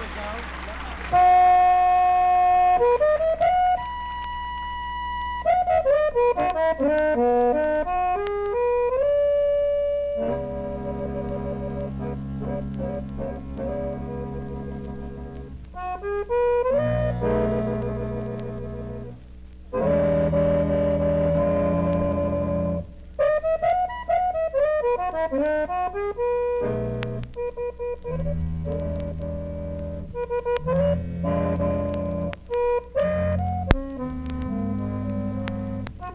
we go.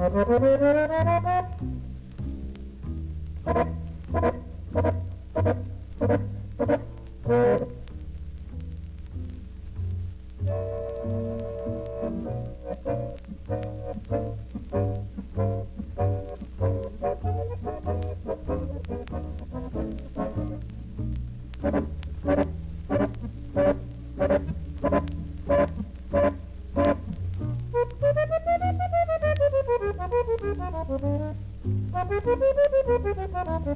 Thank you.